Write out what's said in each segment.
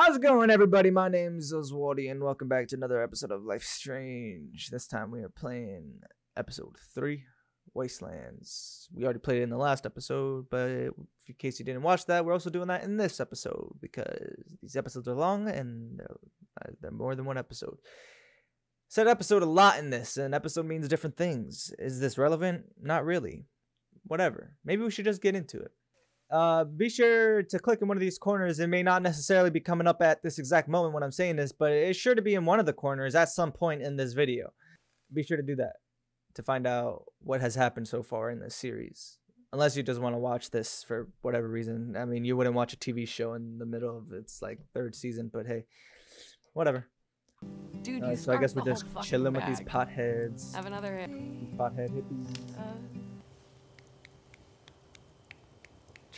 How's it going, everybody? My name is Oswaldy, and welcome back to another episode of Life Strange. This time we are playing episode 3, Wastelands. We already played it in the last episode, but in case you didn't watch that, we're also doing that in this episode because these episodes are long and they're, uh, they're more than one episode. Said episode a lot in this, and episode means different things. Is this relevant? Not really. Whatever. Maybe we should just get into it. Uh, be sure to click in one of these corners. It may not necessarily be coming up at this exact moment when I'm saying this, but it's sure to be in one of the corners at some point in this video. Be sure to do that to find out what has happened so far in this series. Unless you just want to watch this for whatever reason. I mean, you wouldn't watch a TV show in the middle of its like third season, but hey, whatever. Dude, Uh, you so I guess we're just chilling with these bag. potheads. Have another hit. Pothead hippies. Uh,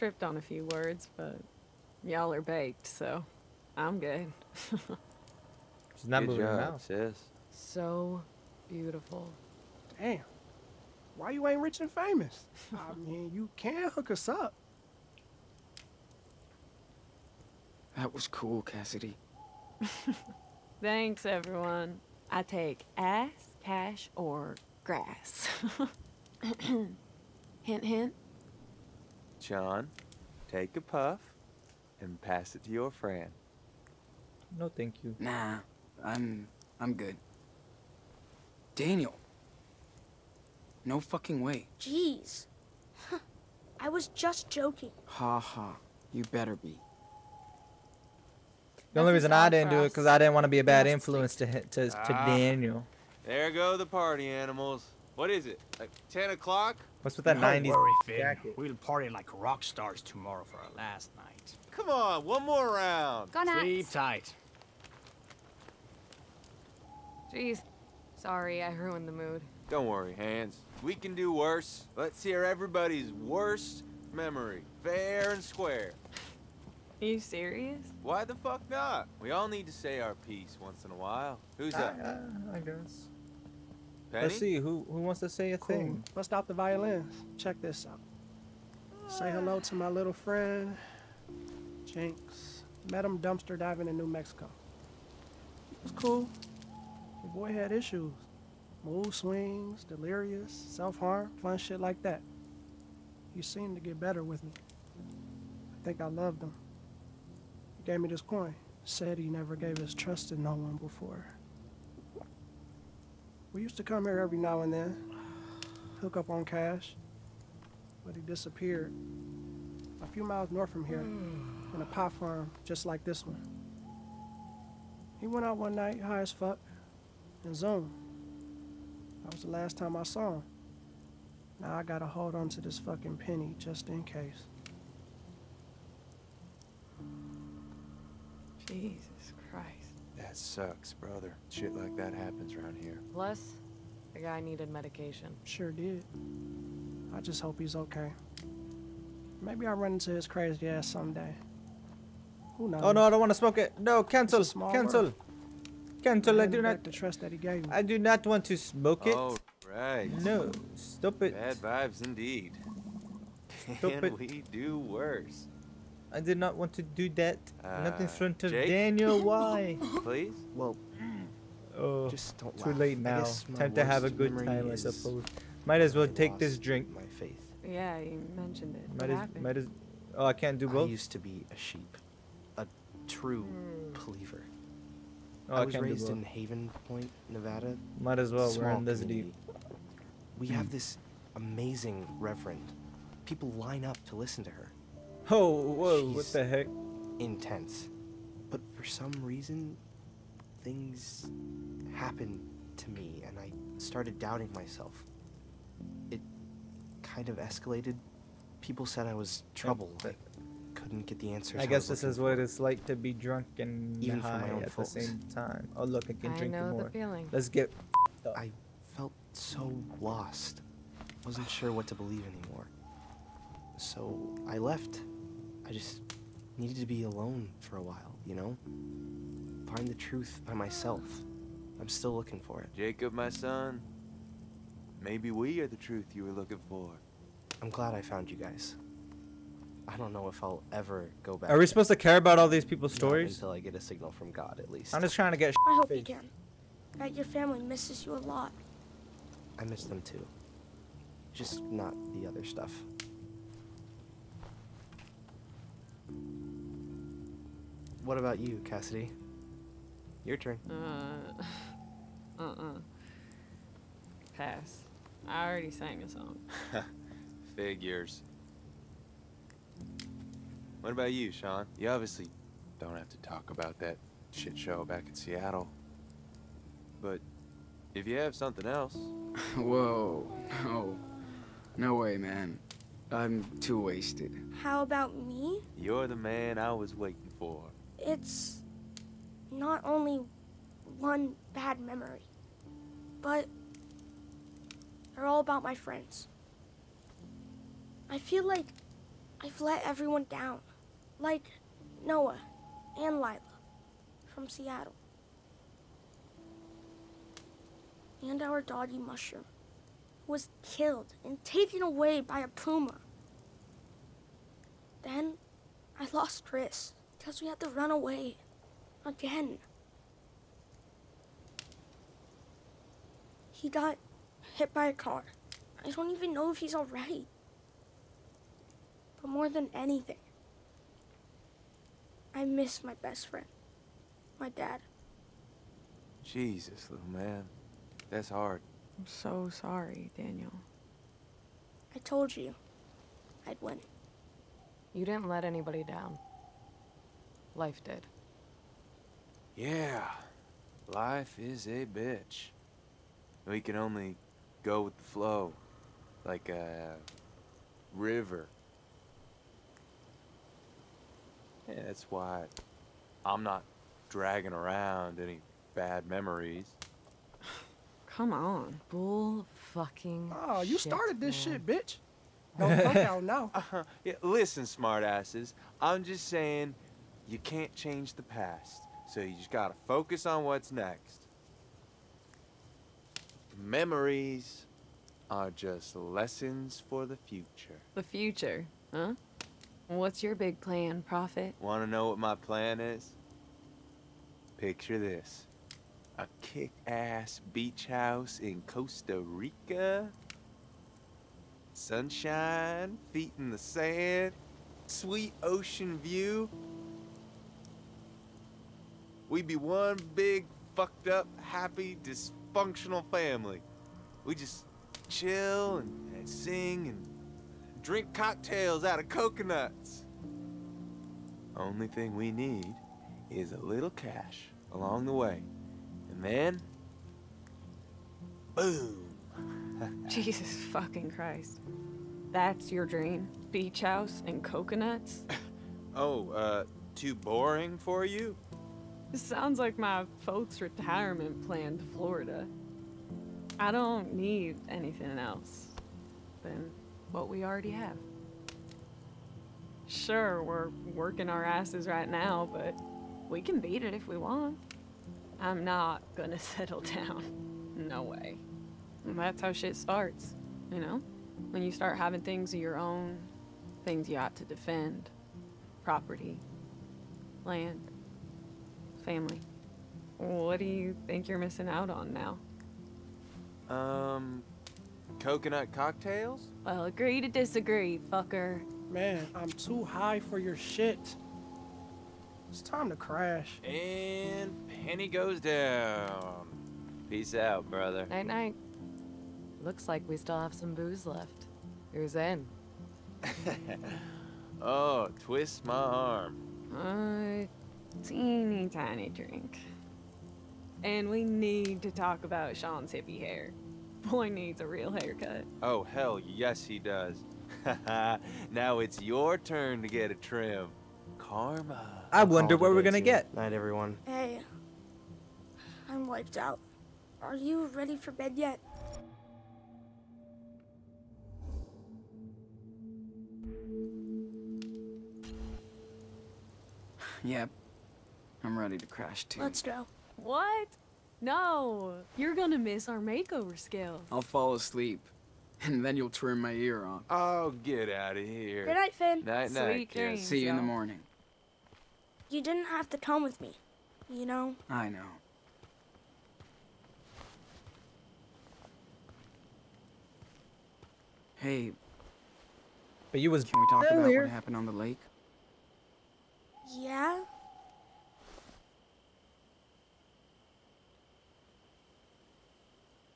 tripped on a few words, but y'all are baked, so I'm good. She's not Good moving her job, mouth. sis. so beautiful. Damn. Why you ain't rich and famous? I mean, you can hook us up. That was cool, Cassidy. Thanks, everyone. I take ass, cash, or grass. hint, hint. John, take a puff and pass it to your friend. No, thank you. Nah, I'm I'm good. Daniel. No fucking way. Jeez. I was just joking. Ha ha. You better be. The only reason I didn't do it because I didn't want to be a bad influence to to, to Ah. Daniel. There go the party animals. What is it? Like 10 o'clock? What's with that Don't 90s worry, Finn. jacket? We'll party like rock stars tomorrow for our last night. Come on, one more round. Gonna Sleep tight. Jeez. Sorry, I ruined the mood. Don't worry, Hands. We can do worse. Let's hear everybody's worst memory. Fair and square. Are you serious? Why the fuck not? We all need to say our piece once in a while. Who's I, up? I, I guess. Penny? Let's see who who wants to say a Cool. thing. Bust out the violins. Check this out. Say hello to my little friend, Jinx. Met him dumpster diving in New Mexico. It was cool. The boy had issues. Mood swings, delirious, self-harm, fun shit like that. He seemed to get better with me. I think I loved him. He gave me this coin. Said he never gave his trust to no one before. We used to come here every now and then, hook up on cash, but he disappeared. A few miles north from here, hmm. in a pot farm just like this one. He went out one night, high as fuck, and zoomed. That was the last time I saw him. Now I gotta hold on to this fucking penny just in case. Jesus Christ. That sucks, brother. Shit like that happens around here. Plus, the guy needed medication. Sure did. I just hope he's okay. Maybe I'll run into his crazy ass someday. Who knows? Oh no, I don't want to smoke it. No, cancel, It's a small cancel, world. cancel. I handed do back not. the trust that he gave me. I do not want to smoke it. Oh, right. No, stop it. Bad vibes indeed. Stop Can it. we do worse? I did not want to do that. not in Uh, front of Jake? Daniel. Why? Please? Well, Oh, just don't too laugh. late now. guess Time to have a good time, I suppose. Might as well I take this drink. My faith. Yeah, you mentioned it. Might what as, happened? might as. Oh, I can't do both. I both. used to be a sheep, a true believer. Oh, I I was can't do raised both. in Haven Point, Nevada. Might as well. We're small in this deep. We Hmm. have this amazing reverend. People line up to listen to her. Oh, whoa! What the heck? Intense. But for some reason, things happened to me and I started doubting myself. It kind of escalated. People said I was trouble. I couldn't get the answers. I I guess was this looking is what it's like to be drunk and Even for my high own at the same time. Oh, look, I can I drink know more. the feeling. Let's get. I felt so lost. Wasn't sure what to believe anymore. So I left. I just needed to be alone for a while, you know? Find the truth by myself. I'm still looking for it. Jacob, my son. Maybe we are the truth you were looking for. I'm glad I found you guys. I don't know if I'll ever go back. Are we there. supposed to care about all these people's Not stories? until I get a signal from God, at least. I'm just trying to get. I hope you faith. can. Bet your family misses you a lot. I miss them too. Just not the other stuff. What about you, Cassidy? Your turn. Uh, uh-uh. Pass. I already sang a song. Figures. What about you, Sean? You obviously don't have to talk about that shit show back in Seattle. But if you have something else, Whoa. No. No way, man. I'm too wasted. How about me? you're the man I was waiting for. It's not only one bad memory, but they're all about my friends. I feel like I've let everyone down, like Noah and Lyla from Seattle, and our doggy Mushroom was killed and taken away by a puma. Then I lost Chris because we had to run away again. He got hit by a car. I don't even know if he's alright. But more than anything, I miss my best friend, my dad. Jesus, little man. That's hard. I'm so sorry, Daniel. I told you I'd win. You didn't let anybody down. Life did. Yeah. Life is a bitch. We can only go with the flow. Like a river. Yeah, that's why I'm not dragging around any bad memories. Come on. Bull fucking Oh, you shit, started this man. shit, bitch. Don't come down now. Uh-huh. Yeah, listen, smartasses. I'm just saying you can't change the past. So you just gotta focus on what's next. Memories are just lessons for the future. The future, huh? What's your big plan, Prophet? Wanna know what my plan is? Picture this a kick ass beach house in Costa Rica. Sunshine, feet in the sand, sweet ocean view. We'd be one big, fucked up, happy, dysfunctional family. We just chill and, and sing and drink cocktails out of coconuts. Only thing we need is a little cash along the way. And then, boom. Jesus fucking Christ. That's your dream? Beach house and coconuts? Oh, uh, too boring for you? This sounds like my folks' retirement plan to Florida. I don't need anything else than what we already have. Sure, we're working our asses right now, but we can beat it if we want. I'm not gonna settle down. No way. That's how shit starts, you know? When you start having things of your own, things you ought to defend property, land, family. What do you think you're missing out on now? Um, coconut cocktails? Well, agree to disagree, fucker. Man, I'm too high for your shit. It's time to crash. And penny goes down. Peace out, brother. Night night. Looks like we still have some booze left. Who's in? oh, twist my arm. A teeny tiny drink. And we need to talk about Sean's hippie hair. Boy needs a real haircut. Oh, hell, yes, he does. now it's your turn to get a trim. Karma. I wonder Call what we're gonna soon. get. Night, everyone. Hey, I'm wiped out. Are you ready for bed yet? Yep. I'm ready to crash too. Let's go. What? No, you're gonna miss our makeover skills. I'll fall asleep. and then you'll trim my ear off. Oh, get out of here. Good night, Finn. Night, Sweet night, kid. dreams. See you in the morning. You didn't have to come with me. You know? I know. Hey, But you was can we talk about earlier. what happened on the lake? Yeah?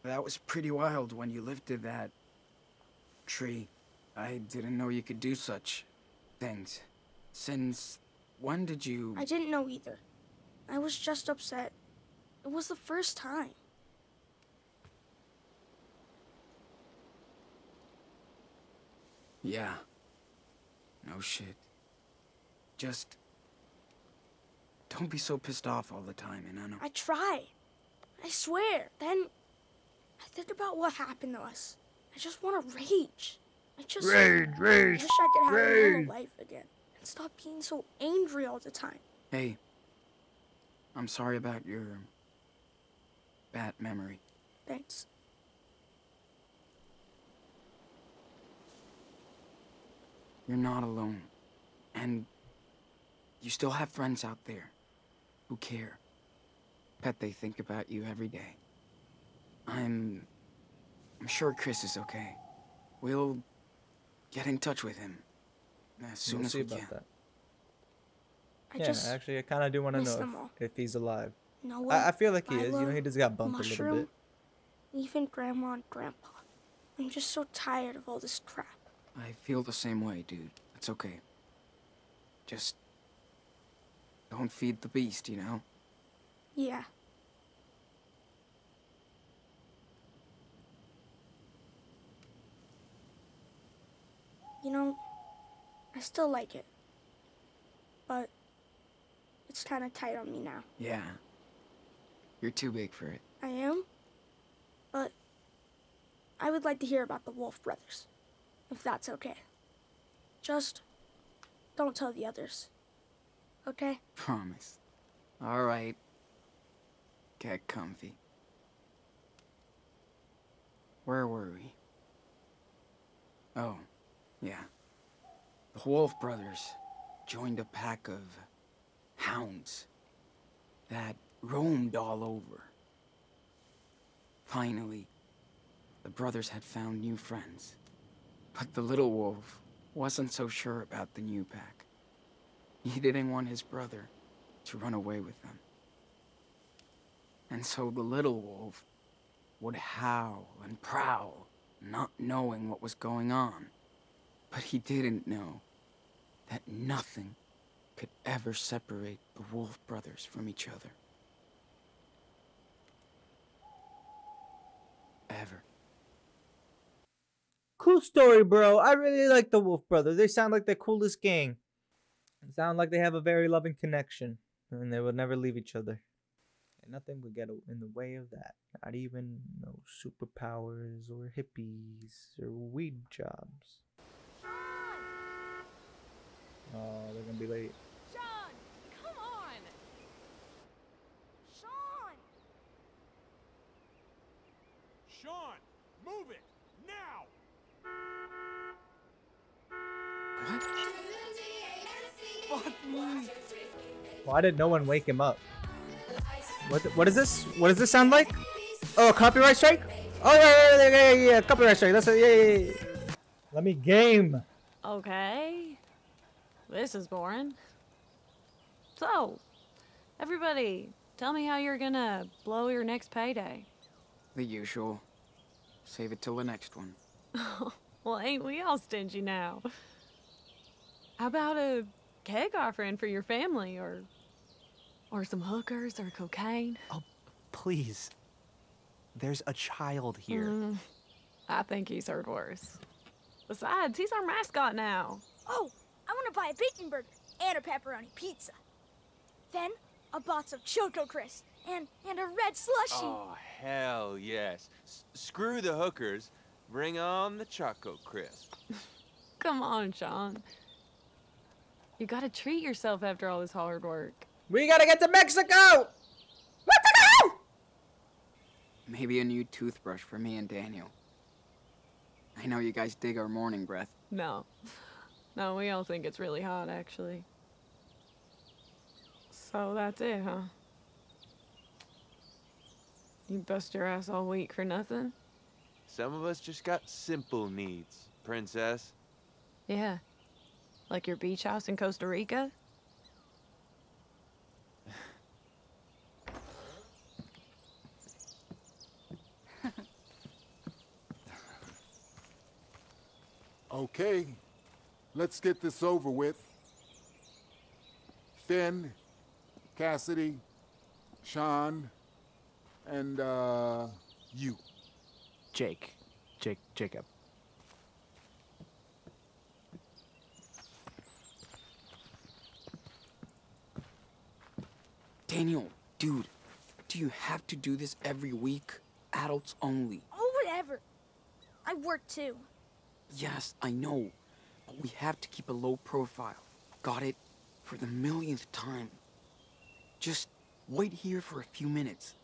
That was pretty wild when you lifted that tree. I didn't know you could do such things. Since when did you? I didn't know either. I was just upset. It was the first time. Yeah. No shit. Just don't be so pissed off all the time, Enano. I try. I swear. Then I think about what happened to us. I just want to rage. I just Rage, I rage. wish I could have a rage. normal life again and stop being so angry all the time. Hey, I'm sorry about your bad memory. Thanks. You're not alone. And you still have friends out there who care. Bet they think about you every day. I'm. I'm sure Chris is okay. We'll get in touch with him as soon We'll as see we about can. that. I yeah, just actually, I kind of do want to know if, if he's alive. know what? I, I feel like he is. You know, he just got bumped a little bit. even grandma and grandpa. I'm just so tired of all this crap. I feel the same way, dude. It's okay. Just don't feed the beast, you know? Yeah. You know, I still like it. But it's kind of tight on me now. Yeah. You're too big for it. I am. But I would like to hear about the Wolf brothers, if that's okay. Just don't tell the others. Okay? Promise. All right. Get comfy. Where were we? Oh, yeah. The Wolf brothers joined a pack of hounds that roamed all over. Finally, the brothers had found new friends. But the little wolf wasn't so sure about the new pack. He didn't want his brother to run away with them. And so the little wolf would howl and prowl, not knowing what was going on. But he didn't know that nothing could ever separate the wolf brothers from each other. Ever. Cool story, bro. I really like the Wolf Brothers. They sound like the coolest gang. They sound like they have a very loving connection, and they would never leave each other. And nothing would get in the way of that. Not even no superpowers or hippies or weed jobs. Oh, they're gonna be late. Sean, come on. Sean! Sean, move it now! Why did no one wake him up? What? What is this? What does this sound like? Oh, copyright strike? Oh yeah, yeah, yeah, yeah, yeah, yeah. copyright strike. That's a yeah, yeah, yeah. Let me game. Okay. This is boring. So, everybody, tell me how you're gonna blow your next payday. The usual. Save it till the next one. Well, ain't we all stingy now? How about a keg offering for your family, or, or some hookers or cocaine? Oh, please. There's a child here. Mm, I think he's heard worse. Besides, he's our mascot now. Oh, I want to buy a bacon burger and a pepperoni pizza. Then a box of Choco Crisp and, and a red slushy. Oh, hell yes. S- screw the hookers. Bring on the Choco Crisp. Come on, Sean. You gotta treat yourself after all this hard work. We gotta get to Mexico. Maybe a new toothbrush for me and Daniel. I know you guys dig our morning breath. No. No, we all think it's really hot, actually. So that's it, huh? You bust your ass all week for nothing? Some of us just got simple needs, princess. Yeah. Like your beach house in Costa Rica? Okay, let's get this over with. Finn, Cassidy, Sean, and, uh, you. Jake. Jake. Jacob. Daniel, dude, do you have to do this every week? Adults only. Oh, whatever. I work too. Yes, I know. But we have to keep a low profile. Got it? For the millionth time. Just wait here for a few minutes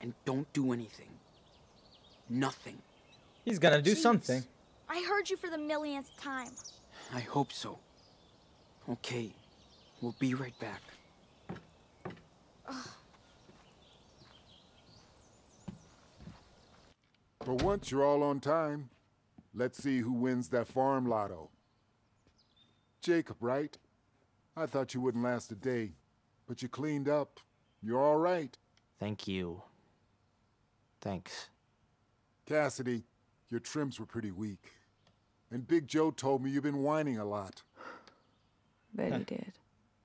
and don't do anything. Nothing. He's gonna do Jeez. something. I heard you for the millionth time. I hope so. Okay, we'll be right back. For once, you're all on time. Let's see who wins that farm lotto. Jacob, right? I thought you wouldn't last a day, but you cleaned up. You're all right. Thank you. Thanks. Cassidy, your trims were pretty weak. And Big Joe told me you've been whining a lot. Bet he did.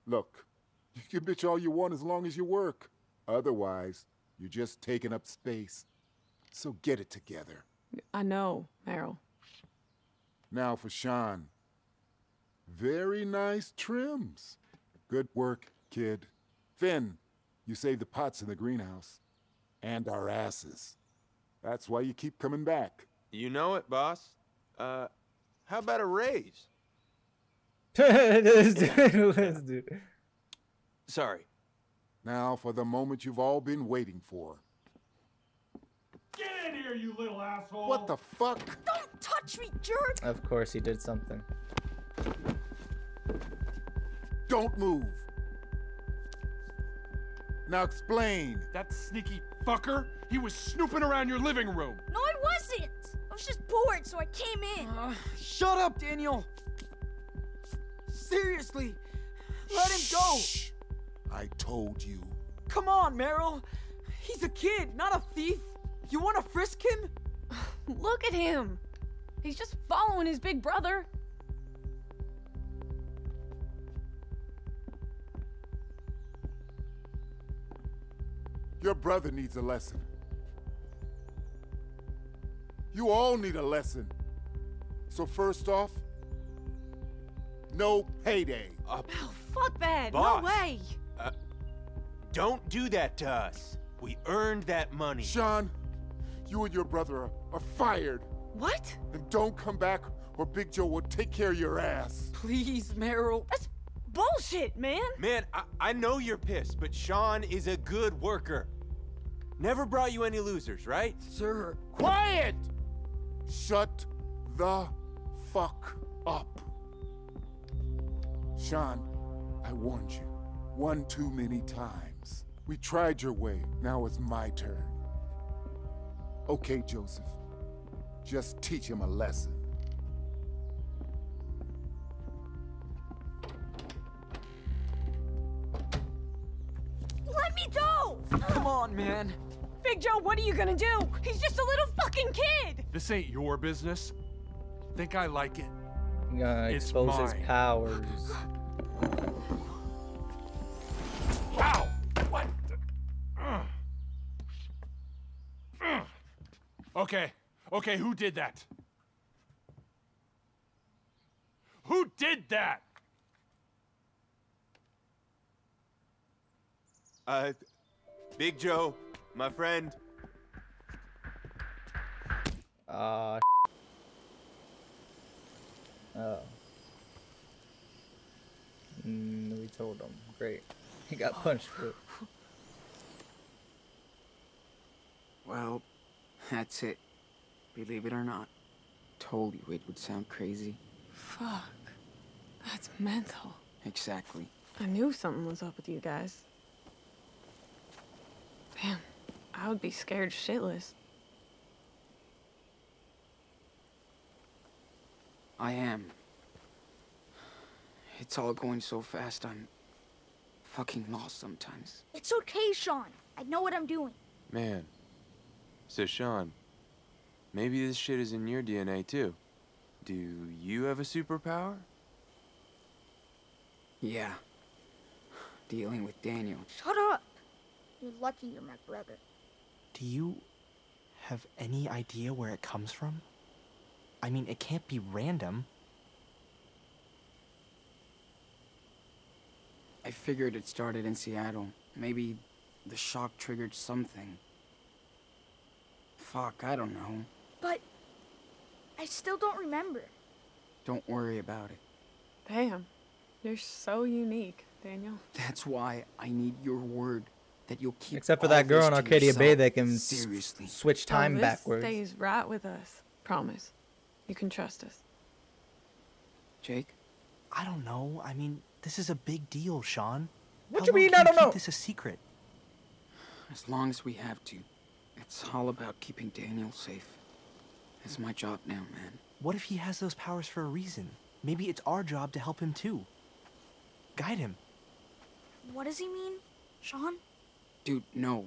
Look, you can bitch all you want as long as you work. Otherwise, you're just taking up space. So get it together. I know, Merrill. Now for Sean. Very nice trims. Good work, kid. Finn, you saved the pots in the greenhouse. And our asses. That's why you keep coming back. You know it, boss. Uh, how about a raise? this dude. This dude. Sorry. Now for the moment you've all been waiting for. Get in here, you little asshole! What the fuck? Don't touch me, jerk! Of course he did something. Don't move. Now explain. That sneaky fucker? He was snooping around your living room. No, I wasn't! I was just bored, so I came in. Uh, shut up, Daniel! Seriously, let him go! I told you. Come on, Merrill! He's a kid, not a thief! You wanna frisk him? Look at him. He's just following his big brother. Your brother needs a lesson. You all need a lesson. So first off, no payday. Uh, Oh, fuck that. Boss. No way. don't do that to us. We earned that money. Sean, you and your brother are, are fired. What? And don't come back or Big Joe will take care of your ass. Please, Merrill. That's bullshit, man. Man, I, I know you're pissed, but Sean is a good worker. Never brought you any losers, right? Sir, Quiet! Shut the fuck up. Sean, I warned you one too many times. We tried your way, now it's my turn. Okay, Joseph. Just teach him a lesson. On, man. Big Joe, what are you gonna do? He's just a little fucking kid. This ain't your business. Think I like it? You gonna It's expose his powers. Ow! What? the- Ugh. Ugh. Okay, okay, who did that? Who did that? Uh, Big Joe, my friend. Ah. oh. Mm, we told him. Great. He got punched for it. Well, that's it. Believe it or not. told you it would sound crazy. Fuck. That's mental. Exactly. I knew something was up with you guys. Damn, I would be scared shitless. I am. It's all going so fast, I'm fucking lost sometimes. It's okay, Sean. I know what I'm doing. Man. So, Sean, maybe this shit is in your DNA too. Do you have a superpower? Yeah. Dealing with Daniel. Shut up. You're lucky you're my brother. Do you have any idea where it comes from? I mean, it can't be random. I figured it started in Seattle. Maybe the shock triggered something. Fuck, I don't know. But I still don't remember. Don't worry about it. Damn, you're so unique, Daniel. That's why I need your word that you'll keep Except for that girl in to Arcadia Bay yourself. that can s- Seriously. switch time this backwards. stays right with us. Promise. You can trust us. Jake? I don't know. I mean, this is a big deal, Sean. What How you mean, can I don't keep know? this a secret. As long as we have to. It's all about keeping Daniel safe. It's my job now, man. What if he has those powers for a reason? Maybe it's our job to help him too. Guide him. What does he mean, Sean? Dude, no.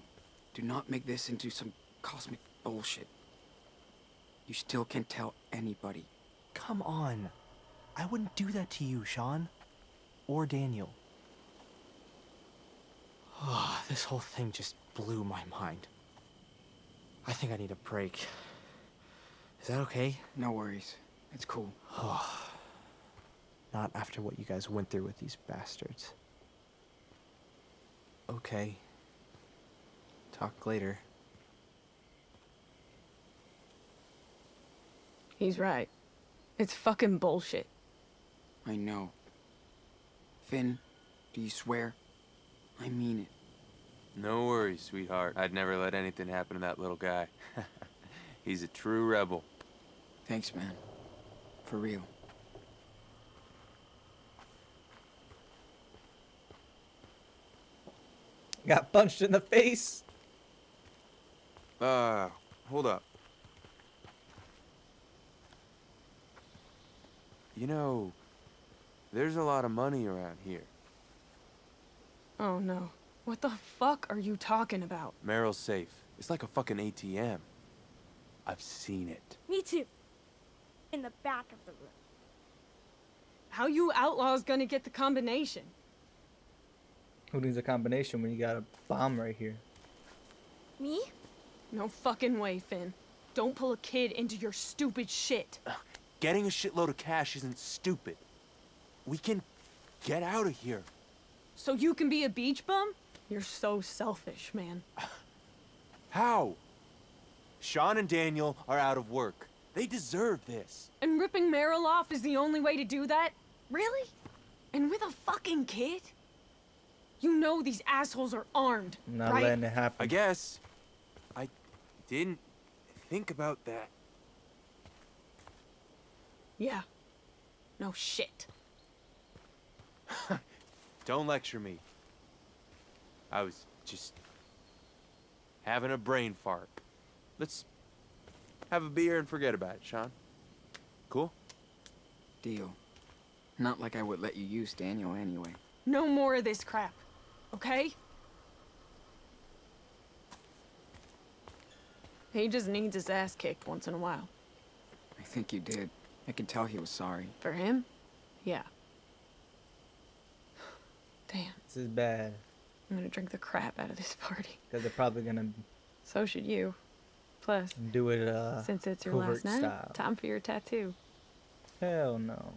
Do not make this into some cosmic bullshit. You still can't tell anybody. Come on. I wouldn't do that to you, Sean. Or Daniel. Oh, this whole thing just blew my mind. I think I need a break. Is that okay? No worries. It's cool. Ah. Not after what you guys went through with these bastards. Okay. Talk later. He's right. It's fucking bullshit. I know. Finn, do you swear? I mean it. No worries, sweetheart. I'd never let anything happen to that little guy. He's a true rebel. Thanks, man. For real. Got punched in the face. Uh, hold up. You know, there's a lot of money around here. Oh no. What the fuck are you talking about? Merrill's safe. It's like a fucking ATM. I've seen it. Me too. In the back of the room. How you outlaws gonna get the combination? Who needs a combination when you got a bomb right here? Me? No fucking way, Finn. Don't pull a kid into your stupid shit. Getting a shitload of cash isn't stupid. We can get out of here. So you can be a beach bum? You're so selfish, man. How? Sean and Daniel are out of work. They deserve this. And ripping Merrill off is the only way to do that? Really? And with a fucking kid? You know these assholes are armed, Not right? letting it happen. I guess I didn't think about that. Yeah. No shit. Don't lecture me. I was just having a brain fart. Let's have a beer and forget about it, Sean. Cool? Deal. Not like I would let you use Daniel anyway. No more of this crap. Okay? He just needs his ass kicked once in a while. I think you did. I can tell he was sorry. For him? Yeah. Damn, This is bad. I'm gonna drink the crap out of this party. Because they're probably gonna So should you. Plus, do it uh since it's your last night, style. time for your tattoo. Hell no.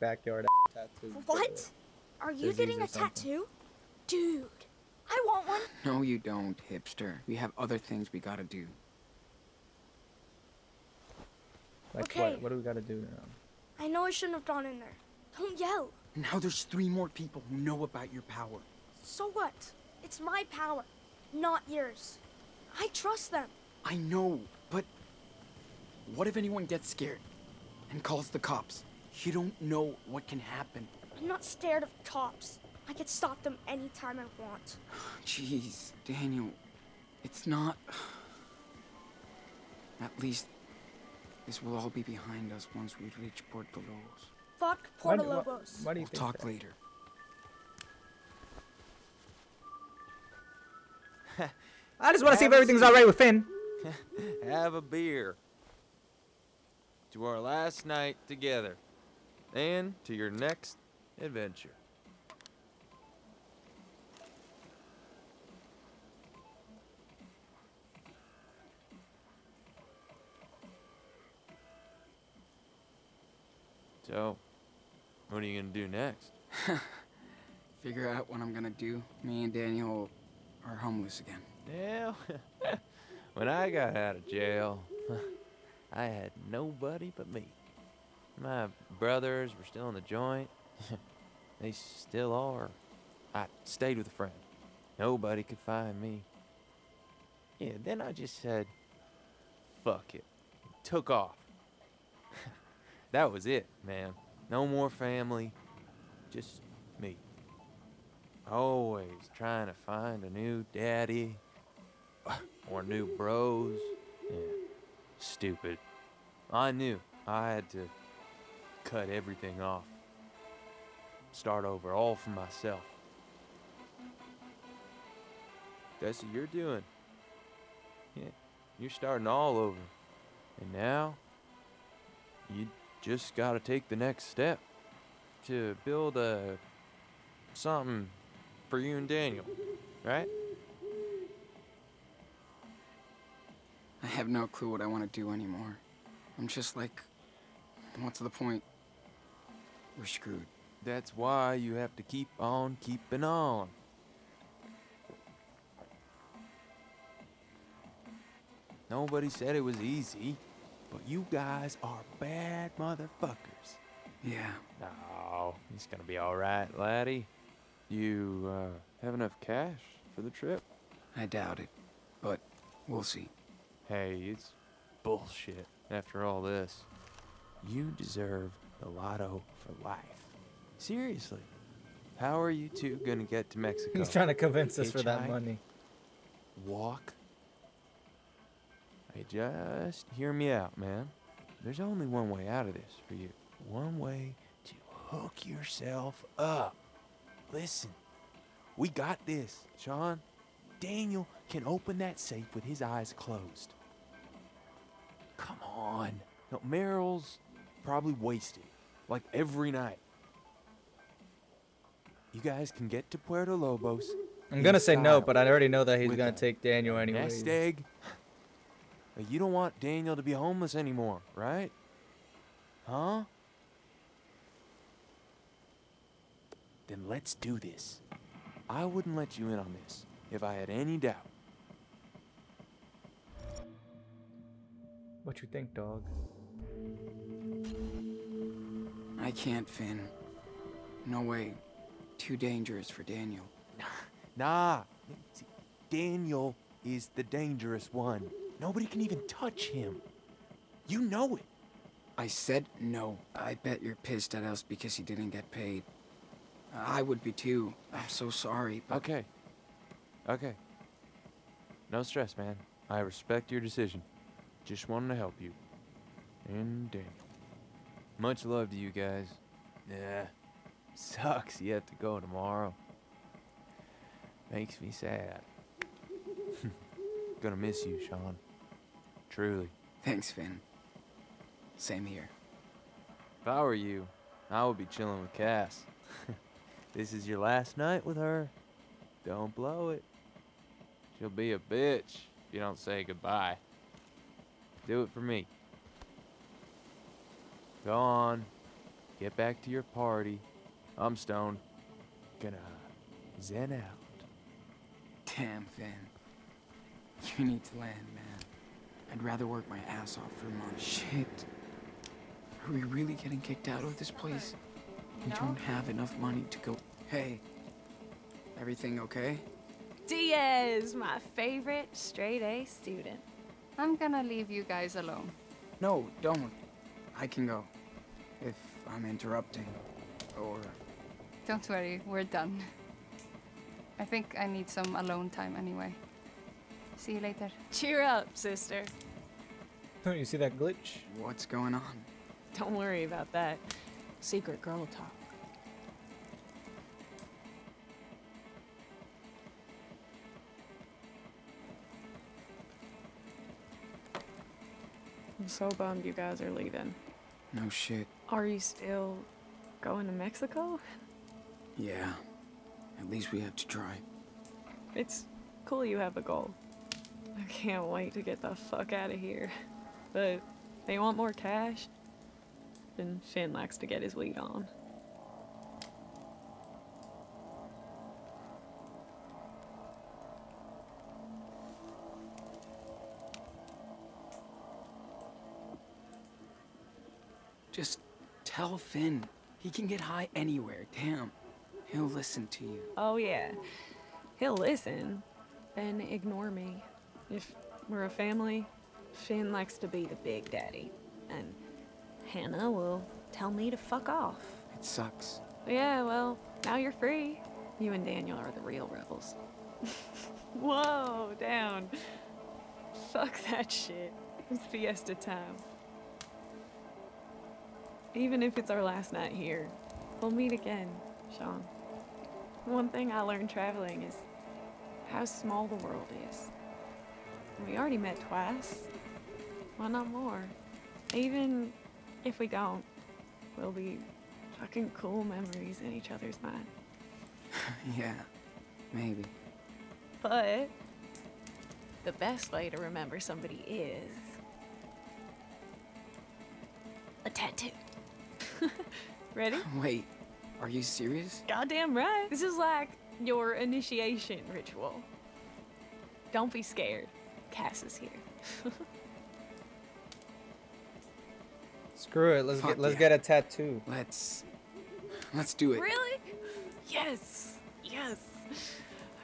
Backyard tattoo. What? Are you Disease getting a something. tattoo? Dude, I want one. No, you don't, hipster. We have other things we gotta do. Like Okay. what? What do we gotta do now? I know I shouldn't have gone in there. Don't yell. Now there's three more people who know about your power. So what? It's my power, not yours. I trust them. I know, but What if anyone gets scared and calls the cops? You don't know what can happen. I'm not scared of cops. I can stop them anytime I want. Jeez, Daniel, it's not. At least this will all be behind us once we reach Puerto Lobos. Fuck Why do- Lobos. Why do you We'll talk that? later. I just want to see if everything's all right with Finn. Have a beer. To our last night together. And to your next adventure. So, what are you gonna do next? Figure out what I'm gonna do. Me and Daniel are homeless again. Yeah. when I got out of jail, I had nobody but me. My brothers were still in the joint. they still are. I stayed with a friend. Nobody could find me. Yeah, then I just said, fuck it. Took off. That was it, man. No more family. Just me. Always trying to find a new daddy or new bros. Yeah. Stupid. I knew I had to cut everything off. Start over all for myself. That's what you're doing. Yeah. You're starting all over. And now you just got to take the next step to build a something for you and Daniel, right? I have no clue what I want to do anymore. I'm just like, what's the point? We're screwed. That's why you have to keep on keeping on. Nobody said it was easy, but you guys are bad motherfuckers. Yeah, No, it's gonna be all right, laddie. You uh, have enough cash for the trip? I doubt it, but we'll see. Hey, it's bullshit. After all this, you deserve the lotto for life. Seriously, how are you two gonna get to Mexico? He's trying to convince us for that money. walk. Hey, just hear me out, man. There's only one way out of this for you. One way to hook yourself up. Listen, we got this, Sean. Daniel can open that safe with his eyes closed. Come on. No, Merrill's probably wasted, like every night. You guys can get to Puerto Lobos. I'm gonna say no, but I already know that he's gonna take Daniel anyway. Nest egg. But You don't want Daniel to be homeless anymore, right? Huh? Then let's do this. I wouldn't let you in on this if I had any doubt. What you think, dog? I can't, Finn. No way. Too dangerous for Daniel. Nah, see, Daniel is the dangerous one. Nobody can even touch him. You know it. I said no. I bet you're pissed at us because he didn't get paid. I would be too. I'm so sorry, but Okay. Okay. No stress, man. I respect your decision. Just wanted to help you. And Daniel. Much love to you guys. Yeah. Sucks you have to go tomorrow. Makes me sad. Gonna miss you, Sean. Truly. thanks, Finn. Same here. If I were you, I would be chilling with Cass. this is your last night with her. Don't blow it. She'll be a bitch if you don't say goodbye. Do it for me. Go on. Get back to your party. I'm stoned. Gonna zen out. Damn, Finn. You need to land, man. I'd rather work my ass off for money. Shit. Are we really getting kicked out of this place? We don't have enough money to go. Hey. Everything okay? Diaz, my favorite straight A student. I'm gonna leave you guys alone. No, don't. I can go. If I'm interrupting. Or. Don't worry, we're done. I think I need some alone time anyway. See you later. Cheer up, sister. Don't you see that glitch? What's going on? Don't worry about that. Secret girl talk. I'm so bummed you guys are leaving. No shit. Are you still going to Mexico? Yeah. At least we have to try. It's cool you have a goal. I can't wait to get the fuck out of here. But they want more cash, and Finn likes to get his weed on. Just tell Finn. He can get high anywhere. Damn. He'll listen to you. Oh, yeah. He'll listen, then ignore me. If we're a family, Finn likes to be the big daddy. And Hannah will tell me to fuck off. It sucks. Yeah, well, now you're free. You and Daniel are the real rebels. Whoa, down. Fuck that shit. It's fiesta time. Even if it's our last night here, we'll meet again, Sean. One thing I learned traveling is how small the world is. We already met twice. Why not more? Even if we don't, we'll be fucking cool memories in each other's mind. yeah. Maybe. But the best way to remember somebody is a tattoo. Ready? Wait. Are you serious? Goddamn right. This is like your initiation ritual. Don't be scared. Cass is here. Screw it. Let's Fuck get let's yeah. get a tattoo. Let's. Let's do it. really? Yes. Yes.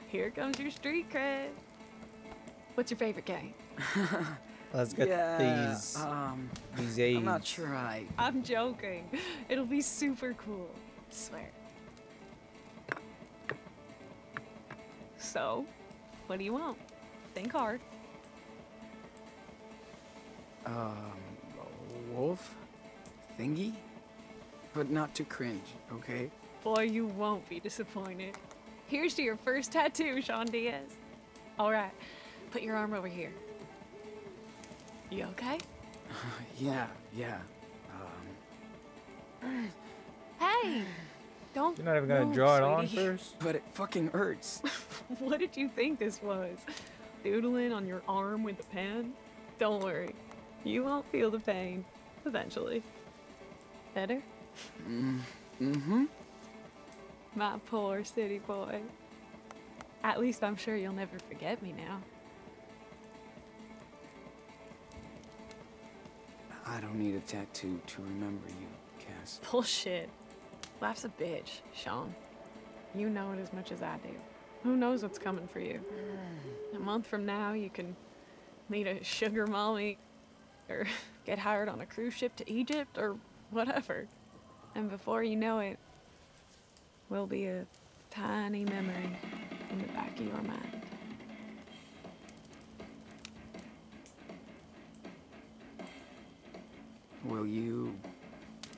Here comes your street cred. What's your favorite game? Let's get yeah, these Um. these aids. I'm not sure I. I'm joking. It'll be super cool. Swear. So, what do you want? Think hard. Um. a Wolf? Thingy? But not too cringe, okay? Boy, you won't be disappointed. Here's to your first tattoo, Sean Diaz. All right, put your arm over here. You okay? yeah, yeah. Um. Hey, don't. You're not even gonna move, draw it on first. But it fucking hurts. what did you think this was? Doodling on your arm with a pen? Don't worry, you won't feel the pain. Eventually. Better? mm hmm. My poor city boy. At least I'm sure you'll never forget me now. I don't need a tattoo to remember you, Cass. Bullshit. Life's a bitch, Sean. You know it as much as I do. Who knows what's coming for you? A month from now, you can meet a sugar mommy, or get hired on a cruise ship to Egypt, or whatever. And before you know it, will be a tiny memory in the back of your mind. Will you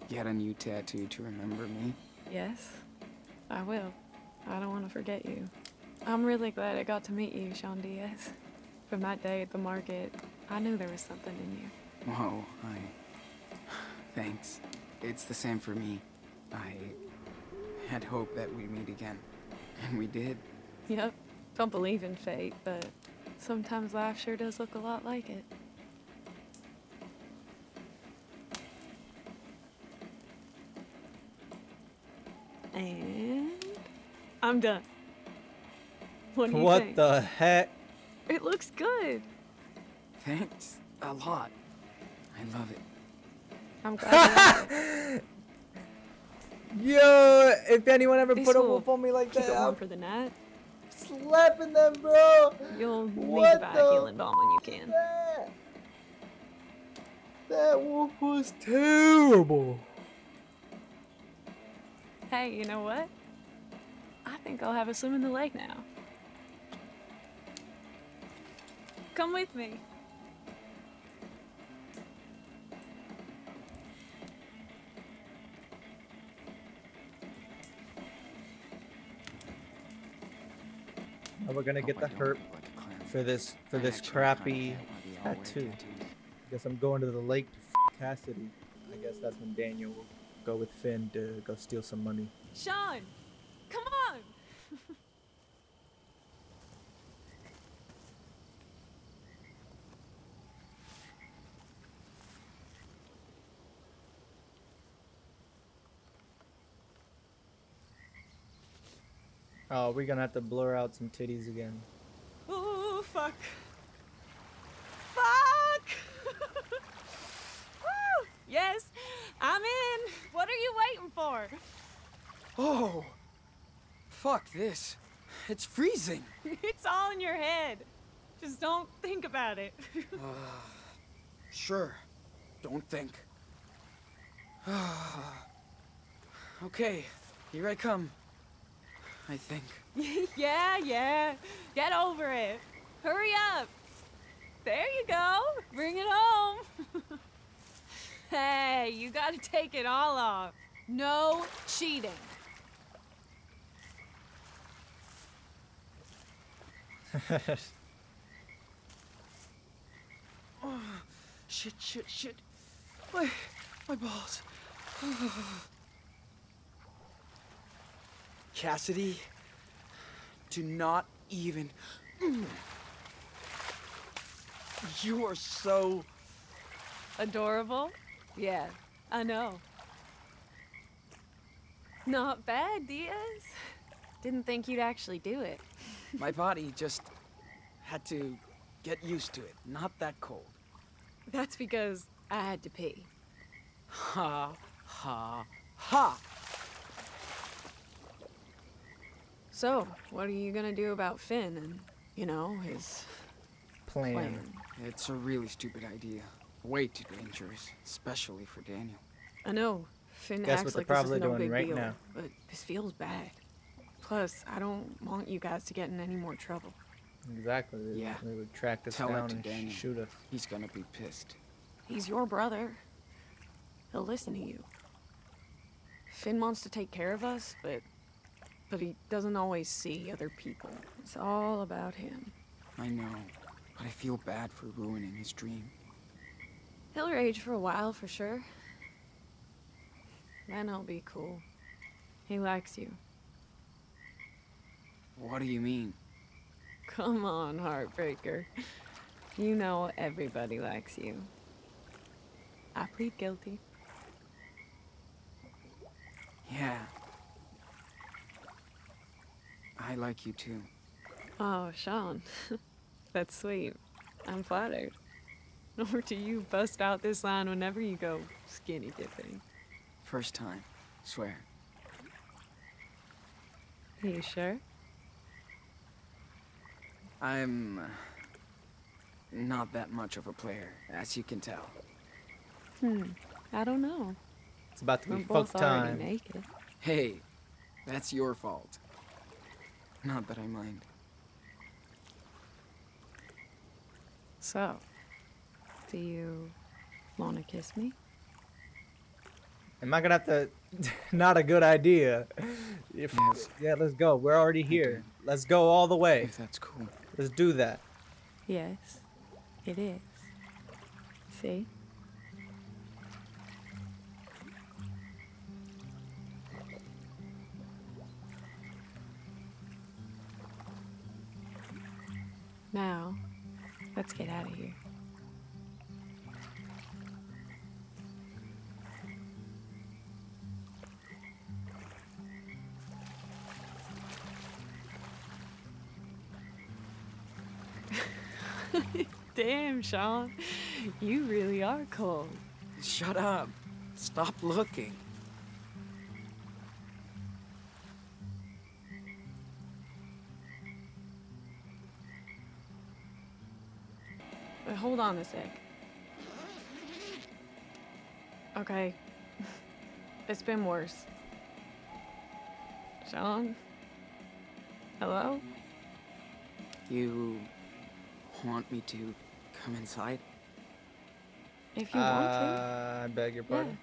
get a new tattoo to remember me? Yes, I will. I don't want to forget you. I'm really glad I got to meet you, Sean Diaz. From that day at the market, I knew there was something in you. Whoa, I. Thanks. It's the same for me. I had hoped that we'd meet again. And we did. Yep. Don't believe in fate, but sometimes life sure does look a lot like it. And I'm done. What do you What think? the heck? It looks good. Thanks a lot. I love it. I'm glad. you like it. Yo, if anyone ever This put a will wolf on me like Keep that, it warm I'm for the night. slapping them, bro. You'll need What to buy the a healing balm when you can. Yeah. That wolf was terrible. Hey, you know what? I think I'll have a swim in the lake now. Come with me. Are we're gonna get the don't herp look like a clown. for this for this crappy get why we tattoo? tattoos. Guess I'm going to the lake to f- Cassidy. I guess that's when Daniel will go with Finn to go steal some money. Sean, come on. Oh, we're gonna have to blur out some titties again. Oh, fuck. Fuck! Woo! Yes, I'm in. What are you waiting for? Oh! Fuck this. It's freezing. It's all in your head. Just don't think about it. Uh, sure. Don't think. okay, here I come. I think. yeah, yeah. Get over it. Hurry up. There you go. Bring it home. hey, you gotta take it all off. No cheating. oh, Shit, shit, shit. My, my balls. Cassidy, do not even. You are so. Adorable? Yeah, I know. Not bad, Diaz. Didn't think you'd actually do it. My body just had to get used to it. Not that cold. That's because I had to pee. Ha, ha, ha! So, what are you gonna do about Finn and, you know, his Plan. plan? It's a really stupid idea. Way too dangerous, especially for Daniel. I know Finn Guess acts what they're like this is probably no doing big right deal, now. but this feels bad. Plus, I don't want you guys to get in any more trouble. Exactly. They, Yeah. they would track us Tell down to and Daniel. shoot us. He's gonna be pissed. He's your brother. He'll listen to you. Finn wants to take care of us, but but he doesn't always see other people. It's all about him. I know, but I feel bad for ruining his dream. He'll rage for a while for sure. Then he'll be cool. He likes you. What do you mean? Come on, Heartbreaker. You know everybody likes you. I plead guilty. Yeah. I like you too. Oh, Sean. That's sweet. I'm flattered. Or do you bust out this line whenever you go skinny dipping? First time, swear. Are you sure? I'm uh, not that much of a player, as you can tell. Hmm. I don't know. It's about to We're be fuck already time. naked. Hey, that's your fault. Not that I mind. So, do you want to kiss me? Am I gonna have to? Not a good idea. If, Yes. Yeah, let's go. We're already here. Let's go all the way. If that's cool. Let's do that. Yes, it is. See? Now, let's get out of here. Damn, Sean. You really are cold. Shut up. Stop looking. But hold on a sec. Okay. It's been worse. Sean? Hello? You want me to come inside? If you want to. Uh, I beg your pardon.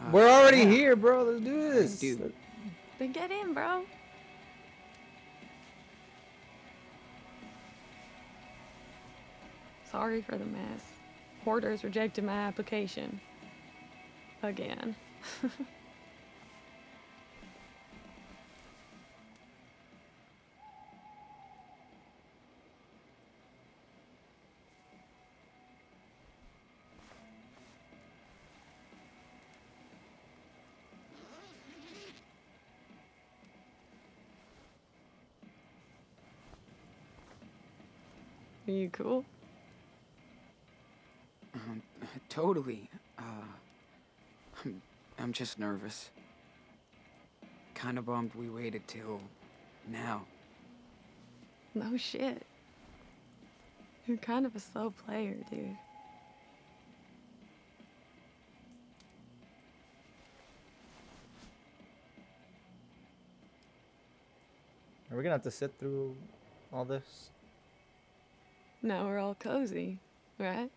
Uh, We're already yeah. here, bro. Let's do this. do. Then get in, bro. Sorry for the mess. Hoarders rejected my application. Again. Are you cool? Um, totally. Uh, I'm, I'm just nervous. Kinda bummed we waited till now. No shit. You're kind of a slow player, dude. Are we gonna have to sit through all this? Now we're all cozy, right?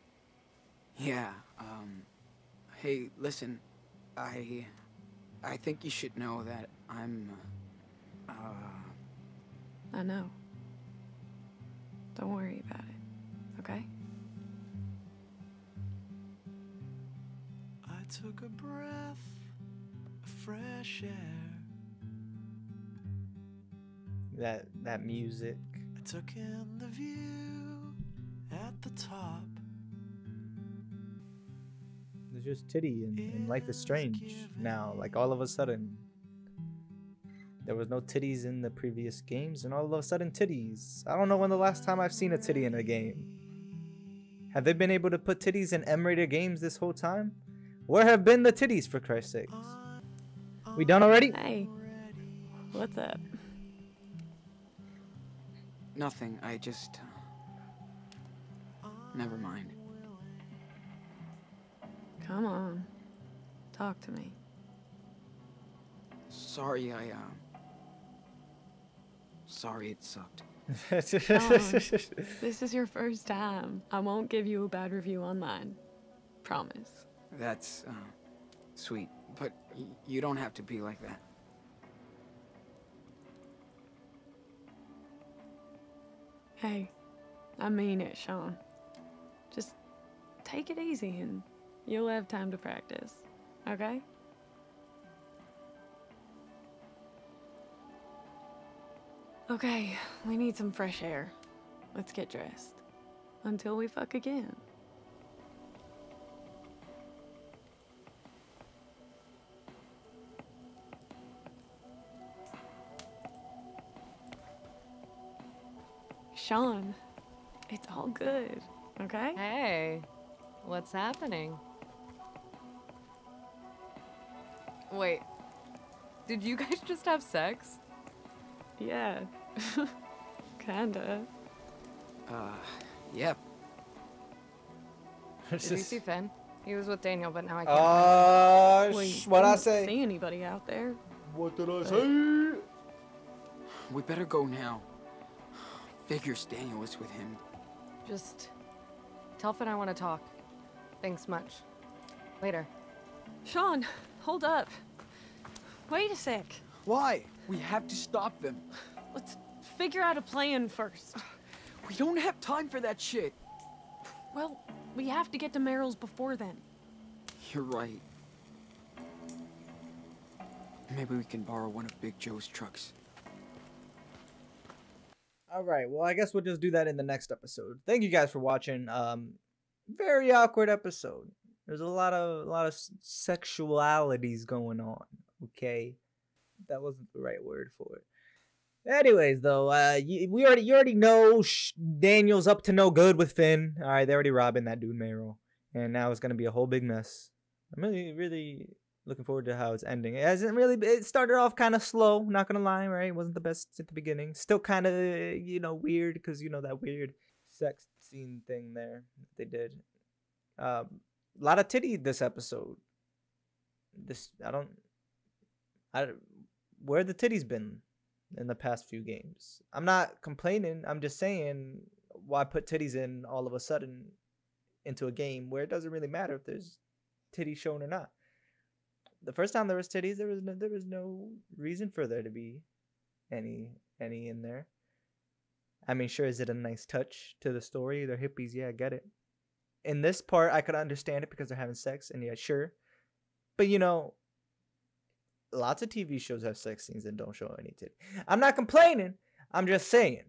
Yeah, um, hey, listen, I, I think you should know that I'm, uh, I know. Don't worry about it, okay? I took a breath of fresh air. That that music. I took in the view at the top. There's just titty and, and life is strange now. Like all of a sudden, there was no titties in the previous games, and all of a sudden titties. I don't know when the last time I've seen a titty in a game. Have they been able to put titties in M-rated games this whole time? Where have been the titties for Christ's sakes? We done already? Hey, what's up? nothing, I just, uh, never mind. Come on. Talk to me. Sorry, I, uh, sorry it sucked. This is your first time. I won't give you a bad review online. Promise. That's, uh, sweet, but y- you don't have to be like that. Hey, I mean it, Sean. Just take it easy and you'll have time to practice. Okay? Okay, we need some fresh air. Let's get dressed. Until we fuck again. Sean, it's all good, okay? Hey, what's happening? Wait, did you guys just have sex? Yeah. Kinda. Uh, yep. Did you see Finn? He was with Daniel, but now I can't. Uh, Well, what I say? See anybody out there? What did I say? We better go now. Figures Daniel was with him. Just tell Finn I want to talk. Thanks much. Later. Sean, hold up. Wait a sec. Why? We have to stop them. Let's figure out a plan first. We don't have time for that shit. Well, we have to get to Merrill's before then. You're right. Maybe we can borrow one of Big Joe's trucks. All right. Well, I guess we'll just do that in the next episode. Thank you guys for watching. Um, very awkward episode. There's a lot of a lot of sexualities going on. Okay, that wasn't the right word for it. Anyways, though, uh, you, we already you already know sh- Daniel's up to no good with Finn. All right, they're already robbing that dude Merrill, and now it's gonna be a whole big mess. I'm really really looking forward to how it's ending. It hasn't really. It started off kind of slow. Not gonna lie, right? It wasn't the best at the beginning. Still kind of you know weird because you know that weird sex scene thing there that they did. Um, a lot of titty this episode. This I don't. I where the titties been in the past few games. I'm not complaining. I'm just saying why put titties in all of a sudden into a game where it doesn't really matter if there's titties shown or not. The first time there was titties, there was no, there was no reason for there to be any any in there. I mean, sure, is it a nice touch to the story? They're hippies, yeah, I get it. In this part, I could understand it because they're having sex, and yeah, sure. But you know, lots of TV shows have sex scenes and don't show any titty. I'm not complaining. I'm just saying.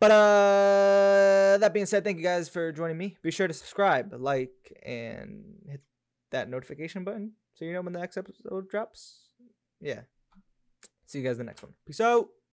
But uh that being said, thank you guys for joining me. Be sure to subscribe, like, and hit that notification button so you know when the next episode drops. Yeah. See you guys in the next one. Peace out.